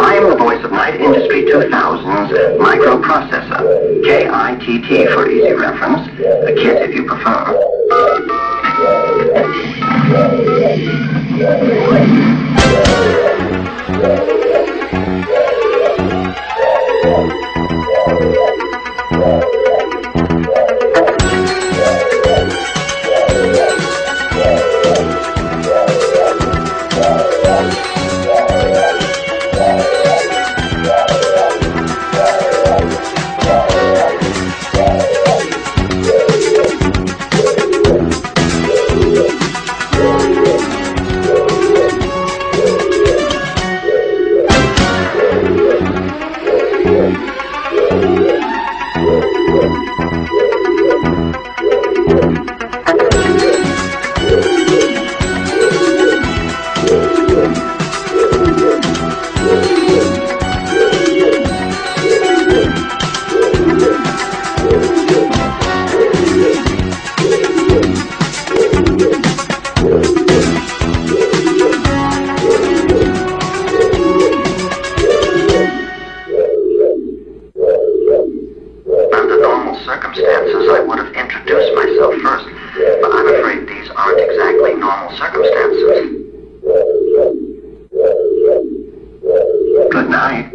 I am the voice of Knight Industries 2000's microprocessor, KITT for easy reference, a KITT if you prefer. night.